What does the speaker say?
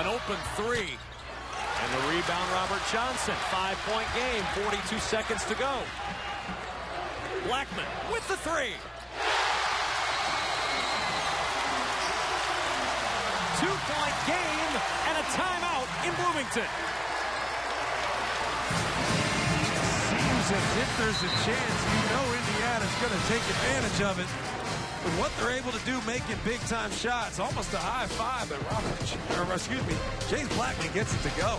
An open three. And the rebound, Robert Johnson. Five-point game, 42 seconds to go. Blackmon with the three. Two-point game and a timeout in Bloomington. Seems as if there's a chance you know Indiana's going to take advantage of it. But what they're able to do making big-time shots, almost a high five, but Robert, or excuse me, James Blackmon gets it to go.